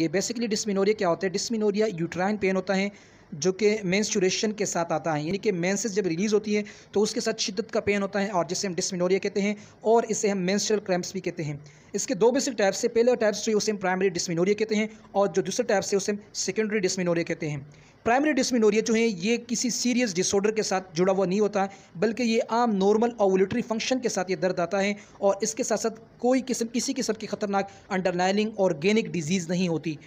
ये basically dysmenorrhoea क्या होता है? डिसमिनोरिया यूट्राइन पेन होता है, जो कि मेंस्चुरेशन के साथ आता है। यानी कि मेंसेस जब रिलीज़ होती है तो उसके साथ शिद्दत का पेन होता है, और जिसे हम डिसमिनोरिया कहते हैं, और इसे हम मेंस्ट्रुअल क्रैम्प्स भी कहते हैं। इसके दो बेसिक टाइप्स से, पहले टाइप्स जो उसे हम प्राइमरी डिसमिनोरिया कहते हैं, और जो दूसरे टाइप से उसे हम सेकेंडरी डिसमिनोरिया कहते हैं। प्राइमरी डिसमिनोरिया जो है, ये किसी सीरियस डिसऑर्डर के साथ जुड़ा हुआ नहीं होता, बल्कि ये आम नॉर्मल ओवुलेटरी फ़ंक्शन के साथ ये दर्द आता है और इसके साथ साथ कोई किस्म, किसी किस्म की ख़तरनाक अंडरलाइनिंग ऑर्गेनिक डिज़ीज़ नहीं होती।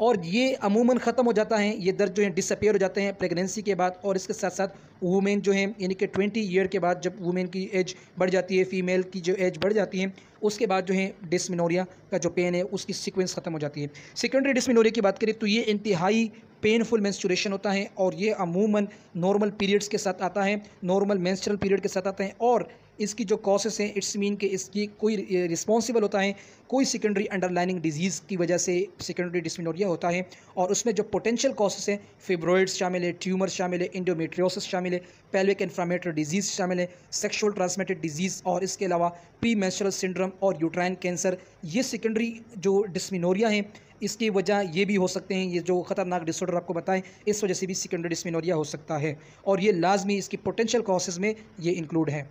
और ये अमूमन ख़त्म हो जाता है, ये दर्द जो है डिसअपेयर हो जाते हैं प्रेगनेंसी के बाद और इसके साथ साथ वुमेन जो है, यानी कि ट्वेंटी ईयर के बाद जब वुमेन की एज बढ़ जाती है फ़ीमेल की जो एज बढ़ जाती है, उसके बाद जो है डिसमिनोरिया का जो पेन है, उसकी सीक्वेंस ख़त्म हो जाती है। सेकेंडरी डिसमिनोरिया की बात करें तो ये इंतहाई पेनफुल मेंस्ट्रुएशन होता है और ये अमूमन नॉर्मल पीरियड्स के साथ आता है नॉर्मल मेंस्ट्रुअल पीरियड के साथ आता है और इसकी जो कॉसेस हैं इट्स मीन कि इसकी कोई रिस्पॉन्सिबल होता है, कोई सेकेंडरी अंडरलाइनिंग डिज़ीज़ की वजह से सेकेंडरी डिस्मिनोरिया होता है और उसमें जो पोटेंशियल कॉसेस हैं फिब्रोइड्स शामिल है ट्यूमर शामिल है इंडोमेट्रियोसिस शामिल है पेल्विक इन्फ्लामेटरी डिज़ीज़ शामिल है सेक्शुअल ट्रांसमिटेड डिज़ीज़ और इसके अलावा प्री मैंस्ट्रुअल सिंड्रम और यूट्राइन कैंसर ये सेकेंडरी जो डिस्मिनोरिया हैं, इसकी वजह ये भी हो सकते हैं, ये जो ख़तरनाक डिसऑर्डर आपको बताएँ, इस वजह से भी सेकेंडरी डिस्मिनोरिया हो सकता है और ये लाजमी इसकी पोटेंशियल कॉसेज में ये इंक्लूड है।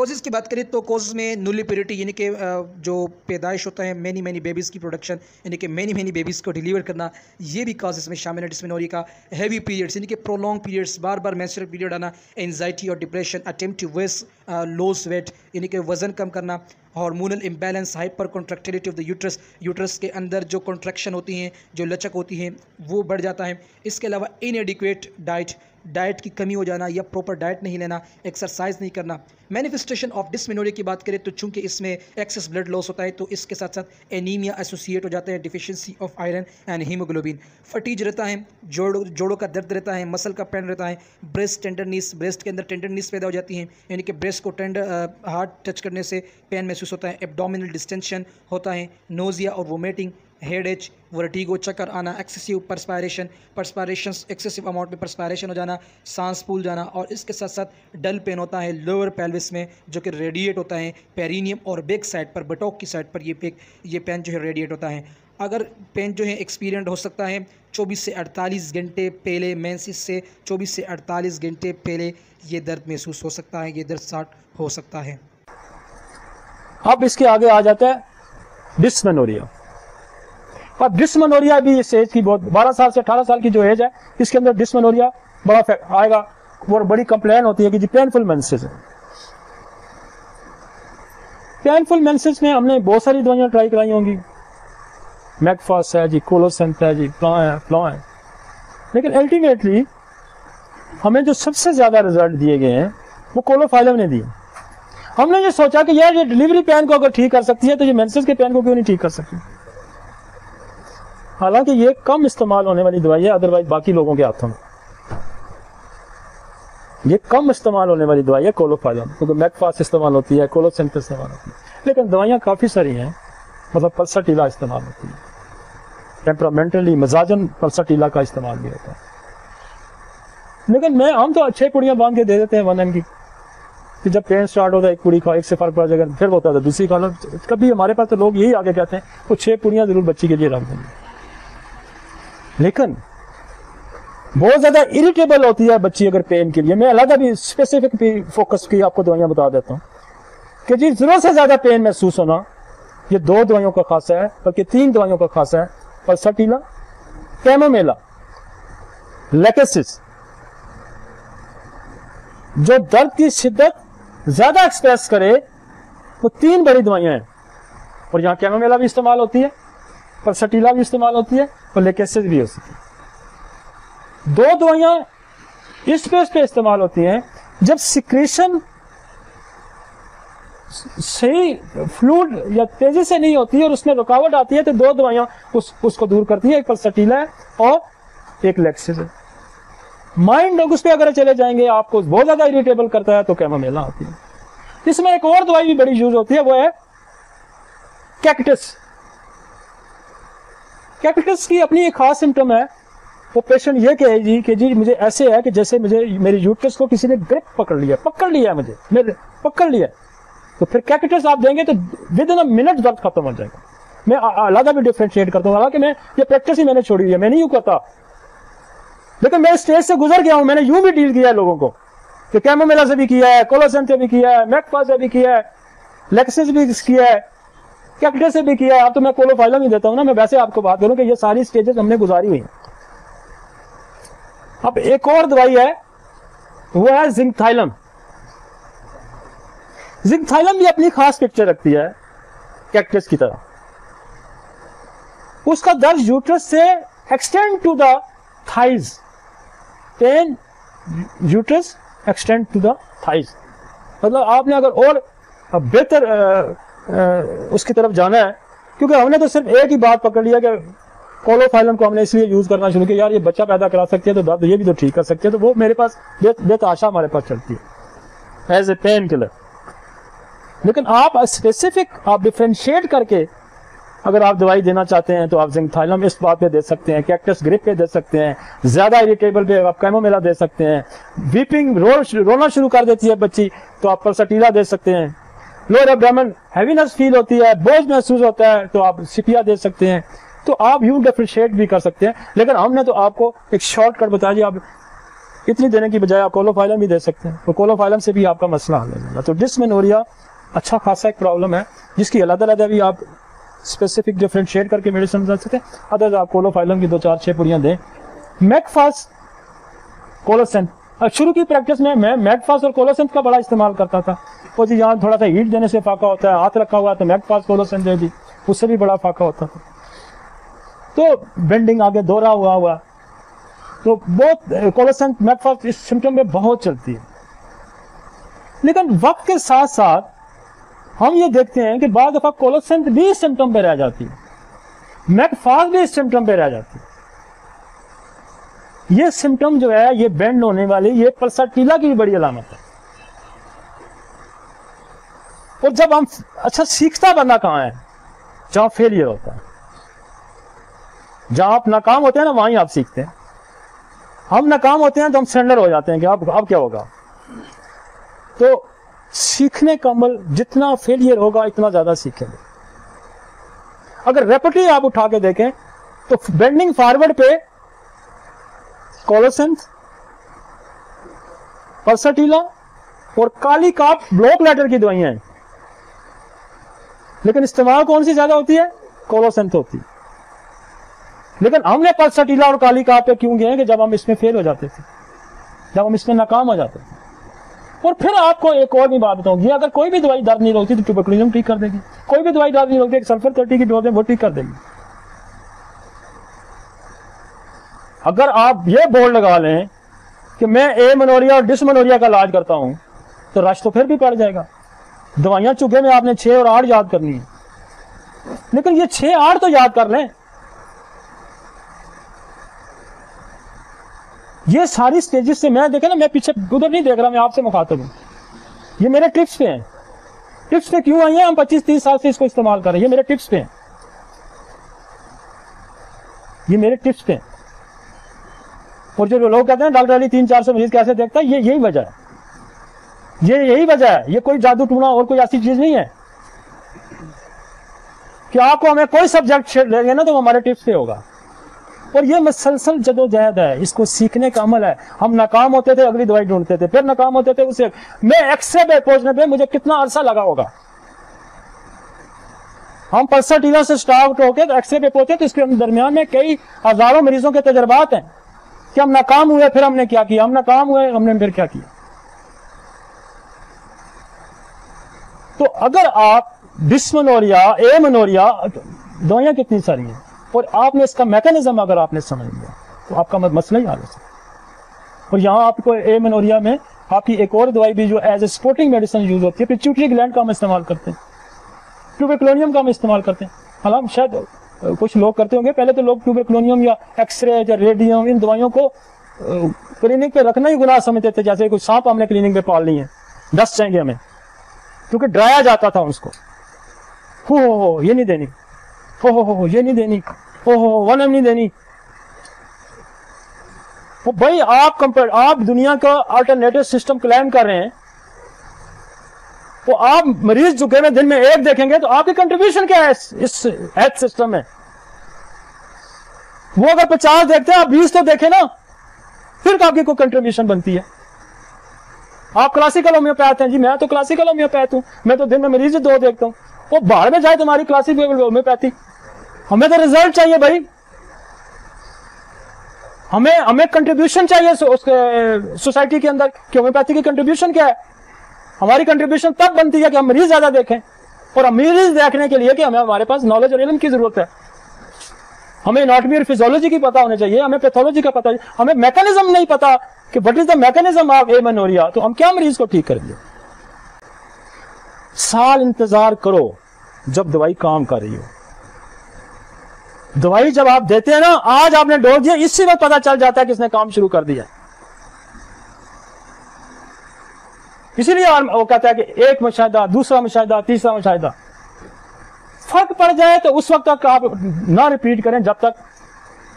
कोजेज़ की बात करें तो कोजेज़ में नुली प्योरिटी यानी कि जो पैदाइश होता है मैनी मैनी बेबीज़ की प्रोडक्शन यानी कि मैनी मैनी बेबीज़ को डिलीवर करना, ये भी काज इसमें शामिल है डिस्मिनोरी का हैवी पीरियड्स यानी कि प्रोलॉन्ग पीरियड्स बार बार मैंसुरल पीरियड आना एनजाइटी और depression attempt to waste loss weight यानी कि वज़न कम करना hormonal imbalance hyper contractility of the uterus uterus के अंदर जो कॉन्ट्रैक्शन होती हैं, जो लचक होती हैं, वो बढ़ जाता है। इसके अलावा इनएडिक्वेट डाइट डाइट की कमी हो जाना या प्रॉपर डाइट नहीं लेना एक्सरसाइज नहीं करना। मैनिफेस्टेशन ऑफ़ डिसमिनोरिया की बात करें तो चूँकि इसमें एक्सेस ब्लड लॉस होता है तो इसके साथ साथ एनीमिया एसोसिएट हो जाता है deficiency of iron and haemoglobin fatigue रहता है, जोड़ों जोड़ों का दर्द रहता है मसल का पेन रहता है ब्रेस्ट टेंडरनीस ब्रेस्ट के अंदर टेंडरनीस पैदा हो जाती है, यानी कि ब्रेस्ट को टेंडर हार्ट टच करने से पेन महसूस होता है एबडोमिनल डिस्टेंशन होता है नोजिया और वोमेटिंग हेड एच वर्टिगो चक्कर आना excessive perspiration perspiration excessive amount में परस्पायरेशन हो जाना, सांस फूल जाना और इसके साथ साथ डल पेन होता है लोअर पेल्विस में जो कि रेडिएट होता है पेरिनियम और बेक साइड पर बटोक की साइड पर ये पेक ये पेन जो है रेडिएट होता है। अगर पेन जो है एक्सपीरियंट हो सकता है 24 से 48 घंटे पहले मेंसिस से 24 से 48 घंटे पहले ये दर्द महसूस हो सकता है, ये दर्द स्टार्ट हो सकता है। अब इसके आगे आ जाता है डिसमेनोरिया अब डिसमेनोरिया भी इस एज की बहुत, बारह साल से अठारह साल की जो एज है, इसके अंदर डिसमेनोरिया बड़ा आएगा और बड़ी कंप्लेन होती है कि जी पेनफुल मेंसेस है। पेनफुल मेंसेस में हमने बहुत सारी दवाइयाँ ट्राई कराई होंगी। मैकफास है जी कोलोसेंट है जी फ्लॉ है फ्लॉ है। लेकिन अल्टीमेटली हमें जो सबसे ज़्यादा रिज़ल्ट दिए गए हैं, वो कोलोफाइलम ने दिए। हमने ये सोचा कि यार, ये डिलीवरी पेन को अगर ठीक कर सकती है तो ये मेंसेस के पेन को क्यों नहीं ठीक कर सकती? हालाँकि ये कम इस्तेमाल होने वाली दवाई है अदरवाइज़ बाकी लोगों के हाथों में। ये कम इस्तेमाल होने वाली दवाई है कोलोफाजम क्योंकि मैकफास इस्तेमाल होती है कोलोसेंट इस्तेमाल होती है। लेकिन दवाइयाँ काफ़ी सारी हैं मतलब पल्साटीला इस्तेमाल होती है। टेम्परामेंटली मजाजन पल्साटीला का इस्तेमाल भी होता है। लेकिन मैं, हम तो अच्छे कुड़ियाँ बाँध के दे देते हैं वन एम की कि जब पेन स्टार्ट होता है, एक कुड़ी खाओ एक से फ़र्क पड़ जाएगा फिर होता है दूसरी खा लो। कभी हमारे पास तो लोग यही आगे कहते हैं, वो छह कुड़ियाँ ज़रूर बच्ची के लिए रख देंगे। लेकिन बहुत ज़्यादा इरिटेबल होती है बच्ची अगर पेन के लिए। मैं अलग भी स्पेसिफिक भी फोकस की आपको दवाइयाँ बता देता हूँ कि जी ज़रूरत से ज़्यादा पेन महसूस होना, ये दो दवाइयों का खासा है, बल्कि तीन दवाइयों का खासा है, पल्साटीला कैमोमेला लेकेसिस जो दर्द की शिद्दत ज़्यादा एक्सप्रेस करे तो तीन बड़ी दवाइयाँ हैं। और यहाँ कैमोमेला भी इस्तेमाल होती है, पर सटीला भी इस्तेमाल होती है और लेकेसिस भी हो सकती है। दो दवाइयाँ इस पेस पे इस्तेमाल होती हैं, जब सिक्रेशन सही फ्लूड या तेज़ी से नहीं होती और उसमें रुकावट आती है तो दो दवाइयाँ उस, उसको दूर करती है, एक पर सटीला है और एक लेक्सिस है। माइंड उस पर अगर चले जाएँगे, आपको बहुत ज़्यादा इरिटेबल करता है तो कैमोमेला होती है? इसमें एक और दवाई भी बड़ी यूज़ होती है, वो है कैक्टस कैक्टस की अपनी एक खास सिम्टम है, वो पेशेंट ये कहे जी कि जी मुझे ऐसे है कि जैसे मुझे मेरी यूट्रस को किसी ने ग्रिप पकड़ लिया पकड़ लिया मुझे, मेरे, पकड़ लिया तो फिर कैक्टस आप देंगे तो विद इन अ मिनट दर्द खत्म हो जाएगा। मैं अलग भी डिफ्रेंशिएट करता हूँ, हालाँकि मैं ये प्रैक्टिस ही मैंने छोड़ी है मैं नहीं यूँ करता। लेकिन मैं स्टेज से गुजर गया हूँ, मैंने यूँ भी डील किया है लोगों को कि कैमोमेला से भी किया है कोलोसन से भी किया है मैकपा से भी किया है लेक्सिस भी किया है कैक्टे से भी किया है। अब तो मैं कोलोफाइलम ही देता हूँ ना, मैं वैसे आपको बात करूँ कि ये सारी स्टेजेस हमने गुजारी हुई अब एक और दवाई है, वो है जिंकथाइलम जिंकथाइलम भी अपनी खास पिक्चर रखती है कैक्टस की तरह। उसका दर्द यूट्रस से extend to the thighs pain uterus extend to thighs मतलब आपने अगर और बेहतर उसकी तरफ़ जाना है, क्योंकि हमने तो सिर्फ़ एक ही बात पकड़ लिया कि कोलोफाइलम को हमने इसलिए यूज़ करना शुरू किया, यार ये बच्चा पैदा करा सकती है तो दर्द ये भी तो ठीक कर सकती है तो वो मेरे पास बेताशा हमारे पास चलती है। एज ए पेन किलर लेकिन आप स्पेसिफिक आप डिफ्रेंशिएट करके अगर आप दवाई देना चाहते हैं तो आप जिंकथाइलम इस बात पे दे सकते हैं, कैक्टस ग्रिप पे दे सकते हैं, ज़्यादा इरिटेबल पे आप कैमोमेला दे सकते हैं। वीपिंग रो रोना शुरू कर देती है बच्ची तो आप पल्सटीला दे सकते हैं। लोअर एब्डामन हैवीनेस फील होती है, बोझ महसूस होता है तो आप सिपिया दे सकते हैं। तो आप यू डिफ्रेंशिएट भी कर सकते हैं, लेकिन हमने तो आपको एक शॉर्टकट बता दिया आप इतनी देने की बजाय आप कोलोफाइलम भी दे सकते हैं। तो कोलोफाइलम से भी आपका मसला हल हो जाएगा। तो डिसमेनोरिया अच्छा खासा एक प्रॉब्लम है, जिसकी अलग अलग भी आप स्पेसिफिक डिफ्रेंशिएट करके मेडिसिन बता सकते हैं। अदर आप कोलोफाइलम की दो चार छह पुड़ियाँ दें। मैकफास कोलोसेंट शुरू की प्रैक्टिस में मैं मैकफास और कोलोसेंट का बड़ा इस्तेमाल करता था। वो जी यहाँ थोड़ा सा हीट देने से फाका होता है, हाथ रखा हुआ तो मैकफास कोलोसेंट दे दी। उससे भी बड़ा फाका होता था। तो बेंडिंग आगे दोहरा हुआ हुआ। तो बहुत कोलोसेंट मैकफास इस सिम्टम में बहुत चलती है। लेकिन वक्त के साथ साथ हम ये देखते हैं कि बाद दफ़ा कोलोसेंट भी इस सिम्टम पे रह जाती है। मैकफास भी इस सिम्टम पे रह जाती है। ये सिम्टम जो है, ये बेंड होने वाली, ये पल्साटीला की बड़ी अलामत है। और जब हम अच्छा सीखता बंदा कहाँ है? जहाँ फेलियर होता है। जहाँ आप नाकाम होते हैं ना, वहीं आप सीखते हैं। हम नाकाम होते हैं तो हम सरेंडर हो जाते हैं कि अब अब क्या होगा? तो सीखने का अमल जितना फेलियर होगा, इतना ज़्यादा सीखेंगे। अगर रेपटी आप उठा के देखें तो बेंडिंग फॉरवर्ड पे कोलोसेंथ परसटीला और काली काप ब्लॉक लेटर की दवाइयाँ हैं। लेकिन इस्तेमाल कौन सी ज़्यादा होती है? कोलोसेंथ होती है। लेकिन हमने पल्सटीला और काली काप पे क्यों गए कि जब हम इसमें फेल हो जाते थे, जब हम इसमें नाकाम हो जाते थे? और फिर आपको एक और भी बात बताऊँगी अगर कोई भी दवाई दर्द नहीं रोकती तो ट्यूबरकुलिज्म ठीक कर देगी। कोई भी दवाई दर्द नहीं रोकती सल्फ़र थर्टी की डोज है वो ठीक कर देगी। अगर आप ये बोर्ड लगा लें कि मैं ए मनोरिया और डिसमनोरिया का इलाज करता हूँ तो रश तो फिर भी पड़ जाएगा। दवाइयाँ चुके में आपने छह और आठ याद करनी है। लेकिन ये छह आठ तो याद कर लें ये सारी स्टेजेस से मैं देखे ना, मैं पीछे उधर नहीं देख रहा, मैं आपसे मुखातब हूँ। ये मेरे टिप्स पे हैं। टिप्स पे क्यों आई हैं? हम 25-30 साल से इसको इस्तेमाल कर रहे हैं। ये मेरे टिप्स पे हैं। ये मेरे टिप्स पे हैं। और जो लोग कहते हैं, डॉक्टर अली, तीन, चार सौ मरीज़ कैसे देखता है? ये यही वजह है। ये यही वजह है। ये कोई जादू टूना और कोई ऐसी चीज़ नहीं है। कि आपको हमें कोई सब्जेक्ट लेंगे ना तो हमारे टिप्स पे होगा। और ये मसलसल जदोजहद है, इसको सीखने का अमल है। हम नाकाम होते थे, अगली दवाई ढूंढते थे, फिर नाकाम होते थे उसे। मैं एक्सरे पे पहुँचने पे मुझे कितना अरसा लगा होगा। हम पल्सर से स्टार्ट होकर एक्सरे पे पहुँचे तो इसके दरमियान में कई हज़ारों मरीजों के तजर्बात हैं कि हम नाकाम हुए, फिर हमने क्या किया? हम नाकाम हुए, हमने फिर क्या किया? तो अगर आप डिस्मनोरिया ए मनोरिया दवाइयाँ कितनी सारी हैं? और आपने इसका मैकेनिज्म अगर आपने समझ लिया तो आपका मसला ही हल हो सकता और यहाँ आपको ए मनोरिया में आपकी एक और दवाई भी जो as a supporting medicine use होती है पिच्यूटरी ग्लैंड का हम इस्तेमाल करते हैं। ट्यूबेक्लोनियम का हम इस्तेमाल करते हैं। हालाँकि शायद कुछ लोग करते होंगे, पहले तो लोग ट्यूबेक्लोनियम या एक्सरे या रेडियम इन दवाइयों को क्लिनिक पे रखना ही गुनाह समझते थे, जैसे कोई सांप हमने क्लिनिक पे पाल ली है दस जाएँगे हमें, क्योंकि डराया जाता था उसको। हो हो हो, ये नहीं देनी। हो हो हो ये नहीं देनी। हो हो वन एम नहीं देनी। भाई आप कंपेयर आप दुनिया का अल्टरनेटिव सिस्टम क्लेम कर रहे हैं। तो आप मरीज़ चुके में दिन में एक देखेंगे तो आपकी कंट्रीब्यूशन क्या है? इस, हेल्थ सिस्टम में। वो अगर पचास देखते हैं आप बीस तो देखें ना फिर आपकी कोई कंट्रीब्यूशन बनती है। आप क्लासिकल होम्योपैथ हैं। जी मैं तो क्लासिकल होम्योपैथ हूँ। मैं तो दिन में मरीज़ दो देखता हूँ। वो बाहर में जाए तुम्हारी क्लासिकल होम्योपैथी हमें तो रिज़ल्ट चाहिए भाई। हमें हमें कंट्रीब्यूशन चाहिए सोसाइटी के अंदर कि होम्योपैथी की कंट्रीब्यूशन क्या है? हमारी कंट्रीब्यूशन तब बनती है कि हम मरीज़ ज़्यादा देखें और हम मरीज़ देखने के लिए कि हमें, हमारे पास नॉलेज और इलम की ज़रूरत है। हमें एनाटमी और फिजियोलॉजी की पता होना चाहिए, हमें पैथोलॉजी का पता, हमें मैकेनिज्म नहीं पता कि what is the mechanism of amenorrhoea तो हम क्या मरीज़ को ठीक करेंगे? साल इंतज़ार करो जब दवाई काम कर रही हो। दवाई जब आप देते हैं ना, आज आपने डोज दिया, इसी वक्त पता चल जाता है कि इसने काम शुरू कर दिया। इसीलिए वो कहता है कि एक मुशाहिदा, दूसरा मुशाहिदा, तीसरा मुशाहिदा। फ़र्क पड़ जाए तो उस वक्त तक आप ना रिपीट करें, जब तक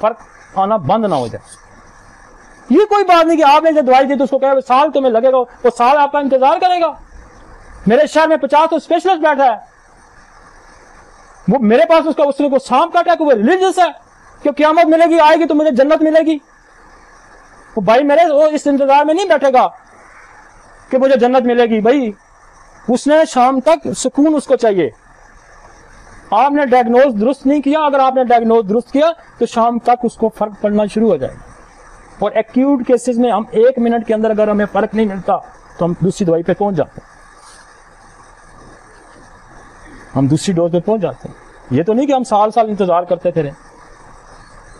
फ़र्क आना बंद ना हो जाए। ये कोई बात नहीं कि आपने जो दवाई दी तो उसको कहे, साल तुम्हें लगेगा, वो साल आपका इंतज़ार करेगा। मेरे शहर में पचास तो स्पेशलिस्ट बैठा है। वो मेरे पास उसका उसने को सांप काटा है वो रिलीजियस है, कि क्यामत मिलेगी, आएगी तो मुझे जन्नत मिलेगी। वो भाई मेरे वो इस इंतज़ार में नहीं बैठेगा कि मुझे जन्नत मिलेगी। भाई, उसने शाम तक सुकून उसको चाहिए। आपने डायग्नोज दुरुस्त नहीं किया, अगर आपने डायग्नोज दुरुस्त किया तो शाम तक उसको फ़र्क पड़ना शुरू हो जाएगा। और एक्यूट केसेस में हम एक मिनट के अंदर अगर हमें फ़र्क नहीं मिलता तो हम दूसरी दवाई पे पहुँच जाते हैं। हम दूसरी डोज पे पहुँच जाते हैं। ये तो नहीं कि हम साल साल इंतज़ार करते फिर।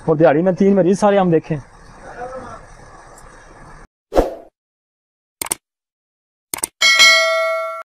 और दिहाड़ी में तीन मरीज़ सारे हम देखें।